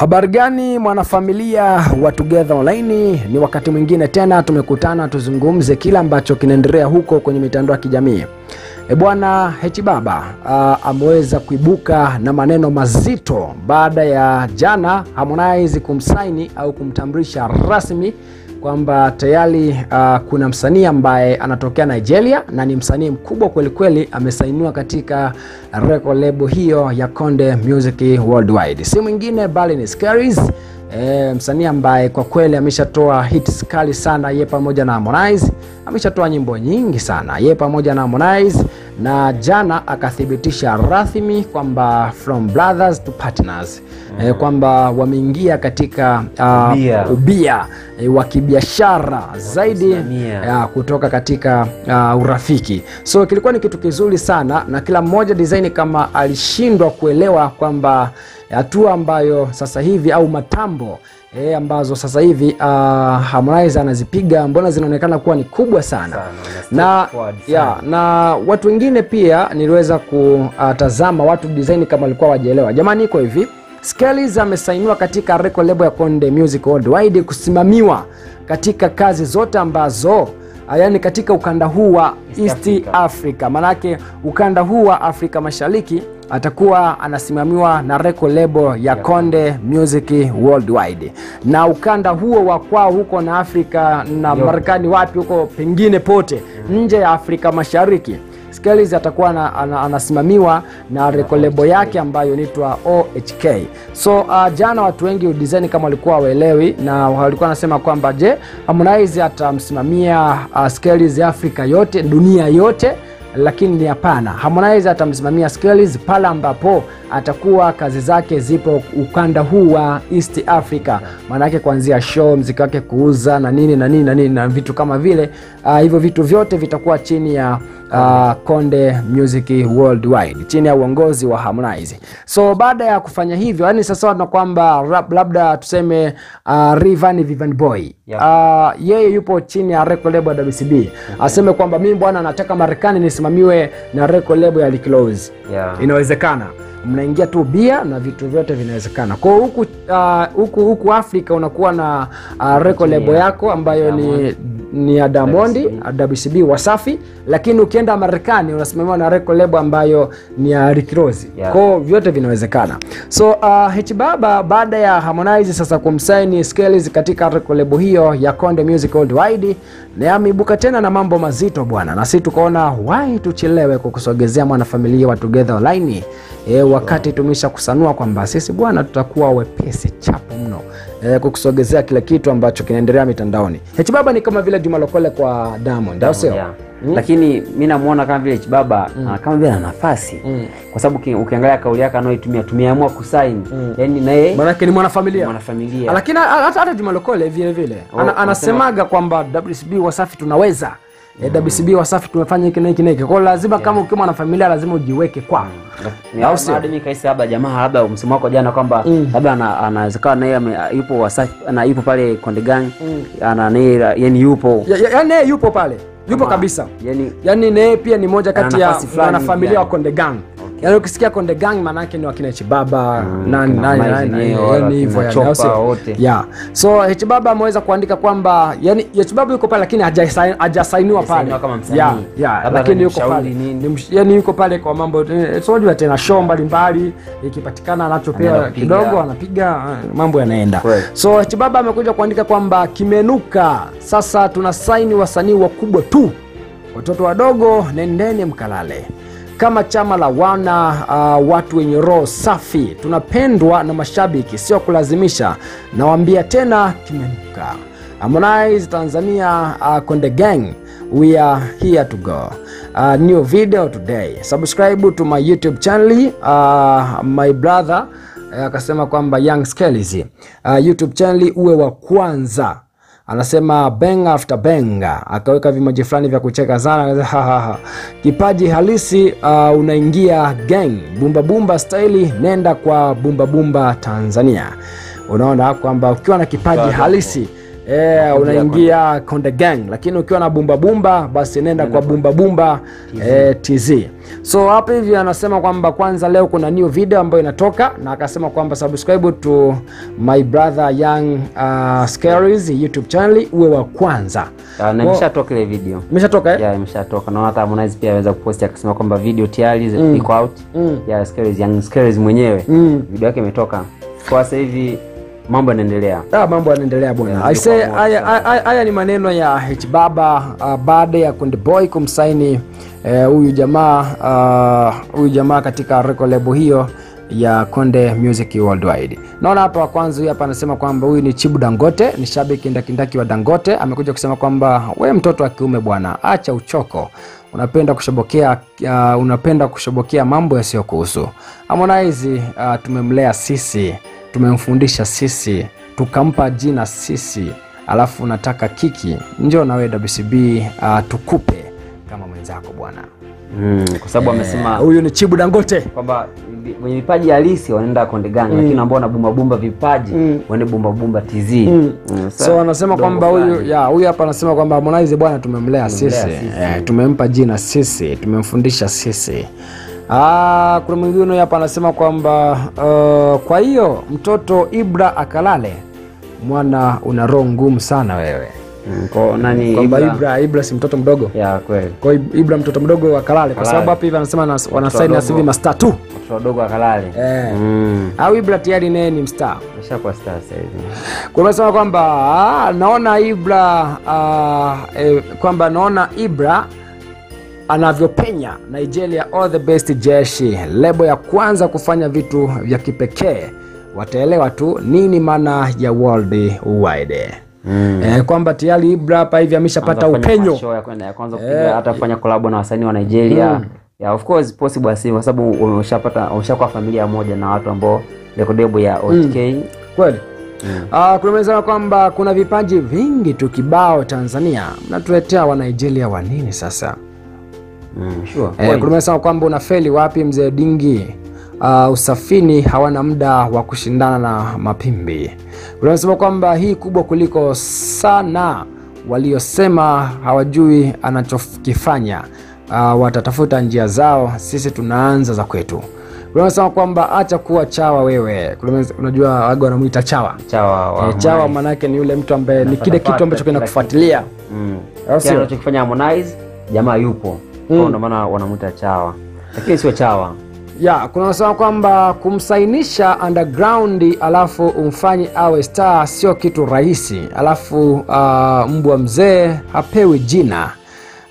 Habari gani mwanafamilia wa Together Online, ni wakati mwingine tena tumekutana tuzungumze kile ambacho kinaendelea huko kwenye mitandao ya kijamii. E bwana Hechi ameweza kuibuka na maneno mazito baada ya jana Harmonize kumsaini au kumtambulisha rasmi kwamba tayari uh, kuna msanii ambaye anatokea Nigeria na ni msanii mkubwa kwelikweli, amesainiwa katika record label hiyo ya Konde Music Worldwide, si mwingine bali ni Scaries. E, msanii ambaye kwa kweli ameshatoa hits kali sana, ye pamoja na Harmonize ameshatoa nyimbo nyingi sana, ye pamoja na Harmonize, na jana akathibitisha rasmi kwamba from brothers to partners mm. e, kwamba wameingia katika uh, Ubia. ubia e, wa kibiashara zaidi ya, kutoka katika uh, urafiki. So kilikuwa ni kitu kizuri sana, na kila mmoja design kama alishindwa kuelewa kwamba hatua ambayo sasa hivi au matambo E, ambazo sasa hivi uh, Harmonize anazipiga mbona zinaonekana kuwa ni kubwa sana, Sana, na, ya, na watu wengine pia niliweza kutazama watu design kama walikuwa wajielewa. Jamani, iko hivi Skellies amesainiwa katika record label ya Konde Music Worldwide kusimamiwa katika kazi zote ambazo yaani katika ukanda huu wa East Africa. Africa, manake ukanda huu wa Afrika Mashariki atakuwa anasimamiwa na record label ya Konde Music Worldwide, na ukanda huo wa kwao huko na Afrika na Marekani, wapi huko pengine pote nje ya Afrika Mashariki Skellies atakuwa na, ana, anasimamiwa na rekolebo yake ambayo inaitwa OHK. So uh, jana watu wengi design kama walikuwa waelewi na walikuwa wanasema kwamba je, Harmonize atamsimamia uh, Skellies Afrika yote, dunia yote lakini ni hapana. Harmonize atamsimamia Skellies pale ambapo atakuwa kazi zake zipo ukanda huu wa East Africa, maanake kuanzia show, mziki wake kuuza na nini na nini na nini na vitu kama vile uh, hivyo vitu vyote vitakuwa chini ya uh, Konde Music Worldwide chini ya uongozi wa Harmonize. So baada ya kufanya hivyo, yani sasa na kwamba labda tuseme uh, Rayvanny Vivian Boy Yep. uh, yeye yupo chini ya record label ya WCB aseme kwamba mimi bwana nataka Marekani nisimamiwe na record label ya Rick Ross. Yeah. Inawezekana, mnaingia tu bia na vitu vyote vinawezekana. kwao huku uh, huku huku Afrika unakuwa na uh, label yako ambayo ni ni ya Diamond WCB Wasafi, lakini ukienda Marekani unasimamiwa na record label ambayo ni ya Rick Ross. Yeah. Kwa vyote vinawezekana. So uh, H Baba baada ya Harmonize sasa kumsaini Skellies katika record label hiyo ya Konde Music Worldwide, na ameibuka tena na mambo mazito bwana, na si tukaona why tuchelewe kukusogezea mwanafamilia wa Together Online e, wakati tumesha kusanua kwamba sisi bwana tutakuwa wepesi chapu mno e, kukusogezea kila kitu ambacho kinaendelea mitandaoni. Hbaba ni kama vile Juma Lokole kwa Diamond, au sio? Yeah. Lakini mi namwona kama vile Chibaba ah, kama vile na nafasi mm. kwa sababu ukiangalia kauli yake anaoitumia tumeamua kusaini yani naye yeye Manake ni mwanafamilia mwanafamilia lakini hata Juma Lokole vile vile Oh, ana, anasemaga kwamba WCB Wasafi tunaweza mm. WCB Wasafi tumefanya hiki na hiki na hiki. Kwa lazima kama ukiwa mwanafamilia lazima ujiweke kwa. Ni- Au sio? Hadi mimi kahisi labda jamaa labda msimu wako jana kwamba labda mm. anawezekana naye yeye yupo Wasafi na yupo pale Konde Gang ana naye yani yupo Ya- ya- Yaani yupo pale, yupo kabisa. yani Yaani naye pia ni moja kati ya wanafamilia wa Konde Gang. Yaani ukisikia Konde Gang manake ni wakina Chibaba nani nani nani hivyo yani, sio? Yeah. So Hbaba ameweza kuandika kwamba yani Hbaba yuko pale lakini hajasainiwa hajasainiwa pale. Yeah, yeah, lakini ni yuko pale. Ni yani yuko pale kwa mambo eh, so unajua tena show mbalimbali ikipatikana anachopea kidogo anapiga eh, mambo yanaenda. So Hbaba amekuja kuandika kwamba kimenuka sasa, tuna saini wasanii wakubwa tu, watoto wadogo nendene mkalale. Kama chama la wana uh, watu wenye roho safi, tunapendwa na mashabiki, sio kulazimisha. Nawaambia tena, kimenuka. Harmonize Tanzania, uh, Konde Gang, we are here to go. Uh, new video today. Subscribe to my YouTube channel, uh, my brother akasema uh, kwamba Young Skellies uh, YouTube channel uwe wa kwanza anasema bang after bang, akaweka vimoji fulani vya kucheka sana, akasema, "Ha, ha, ha. kipaji halisi uh, unaingia gang bumba bumba staili, nenda kwa bumba bumba Tanzania. Unaona kwamba ukiwa na kipaji halisi Eh, unaingia Konde Gang, lakini ukiwa na bumba bumba basi nenda kwa bumba bumba eh, TZ. So hapa hivi anasema kwamba kwanza leo kuna new video ambayo inatoka na akasema kwamba subscribe to my brother Young uh, Scaries YouTube channel uwe wa kwanza. Uh, na imeshatoka ile video Imeshatoka eh? ya imeshatoka naona hata Harmonize pia aweza kuposti akasema kwamba video tayari iko out Mm. ya Scaries Young Scaries mwenyewe mm. video yake imetoka kwa sasa hivi mambo yanaendelea Ah, mambo yanaendelea bwana. I say haya ni maneno ya H Baba uh, baada ya Konde Boy kumsaini huyu uh, jamaa huyu uh, jamaa katika record label hiyo ya Konde Music Worldwide. Naona hapa kwanza huyu hapa anasema kwamba huyu ni Chibu Dangote, ni shabiki ndakindaki wa Dangote, amekuja kusema kwamba we mtoto wa kiume bwana, acha uchoko. Unapenda kushobokea uh, unapenda kushobokea mambo yasiyokuhusu. Harmonize uh, tumemlea sisi tumemfundisha sisi tukampa jina sisi alafu unataka kiki njoo nawe WCB uh, tukupe kama mwenzako bwana. Mm, kwa sababu amesema huyu ni chibu dangote. kwamba mwenye wenye vipaji halisi wanaenda Konde Gang lakini ambao wana bumba bumba vipaji waende bumba bumba TZ mm. Mm, so anasema kwamba huyu ya huyu hapa anasema kwamba Harmonize bwana tumemlea sisi. sisi. eh, tumempa jina sisi tumemfundisha sisi Ah, kuna mwingine hapa anasema kwamba uh, kwa hiyo mtoto Ibra akalale mwana una roho ngumu sana wewe. Mm, kwa nani kwamba Ibra- Ibra, Ibra si mtoto mdogo. Ya kweli. Kwa Ibra mtoto mdogo akalale kwa sababu hapa hivi anasema nas- wanasaini asivi mastaa tu. Mtoto mdogo akalale eh. mm. au Ibra tayari naye ni mstaa ameshakuwa star sasa hivi. Kumesema kwamba ah, naona Ibra uh, eh, kwamba naona Ibra anavyopenya Nigeria all the best jeshi lebo ya kwanza kufanya vitu vya kipekee. Wataelewa tu nini maana ya world wide. Mm. eh, kwamba tayari Ibra hapa hivi ameshapata upenyo. show ya kwenda ya kwanza kupiga hata kufanya collab na wasanii wa Nigeria. Mm. yeah, of course possible asi kwa sababu umeshapata umeshakuwa familia moja na watu ambao record label ya OTK kweli? Ah, kuna mezana kwamba kuna vipaji vingi tu kibao Tanzania. Mnatuletea wa Nigeria wa nini sasa mm, sure Eh, kuna kwamba unafeli wapi mzee Dingi? Uh, usafini hawana muda wa kushindana na mapimbi. Kuna kwamba hii kubwa kuliko sana, waliosema hawajui anachokifanya uh, watatafuta njia zao, sisi tunaanza za kwetu. Kuna umesema kwamba acha kuwa chawa wewe. Unajua waga wanamuita chawa chawa wa e, chawa maanake ni yule mtu ambaye ni kile kitu ambacho kinakufuatilia mm. Kile anachokifanya Harmonize jamaa yupo hiyo ndio maana wanamuita chawa. Lakini sio chawa. Ya kuna wanasema kwamba kumsainisha underground alafu umfanye awe star sio kitu rahisi. Alafu uh, mbwa mzee hapewi jina.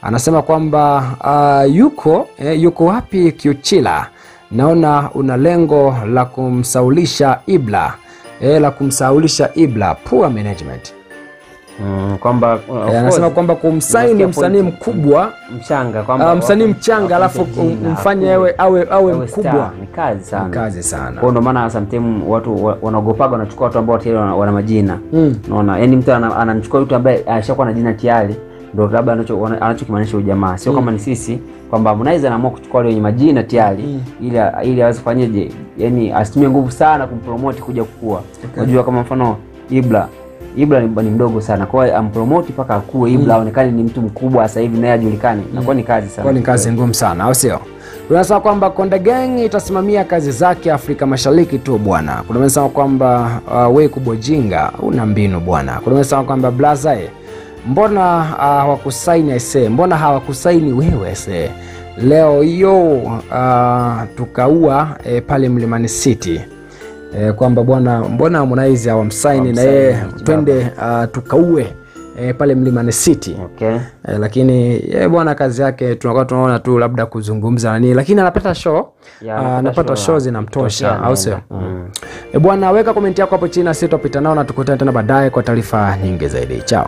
Anasema kwamba uh, yuko eh, yuko wapi kiuchila? Naona una lengo la kumsaulisha ibla. Eh, la kumsaulisha ibla poor management mm, kwamba of eh, anasema kwamba kumsaini msanii mkubwa mchanga kwamba uh, msanii mchanga alafu wapo umfanye awe, awe, awe mkubwa. ni kazi sana. Kazi sana. Kwa ndio maana sometimes watu wanaogopaga wanachukua watu ambao tayari wana, majina. Mm. unaona yani mtu anamchukua mtu ambaye ashakuwa na jina tayari ndo labda anachokimaanisha ujamaa, jamaa. Sio kama ni sisi kwamba Harmonize anaamua kuchukua wale wenye majina tayari ili ili aweze kufanyaje yani asitumie nguvu sana kumpromote kuja kukua. Unajua kama mfano Ibra Ibra ni, mdogo sana. Kwa hiyo ampromote mpaka akue. Ibra aonekane ni mtu mkubwa sasa hivi naye ajulikane inakuwa ni kazi sana. Kwa ni kazi ngumu sana au sio? Unasema kwamba Konde Gang itasimamia kazi zake Afrika Mashariki tu bwana. Kuna msema kwamba uh, we kubojinga una mbinu bwana. Kuna msema kwamba blazae, mbona uh, hawakusaini ese, mbona hawakusaini wewe ese leo hiyo uh, tukaua eh, pale Mlimani City eh, kwamba bwana, mbona Harmonize hawamsaini na yeye twende uh, tukaue eh, pale Mlimani City okay Eh, lakini yeye bwana kazi yake tunakuwa tunaona tu labda kuzungumza nani, lakini anapata show yeah, ah, anapata show, zinamtosha, au sio? mm. Bwana, weka komenti yako hapo chini, sisi tutapita nao na tukutane tena baadaye kwa taarifa nyingi zaidi. Chao.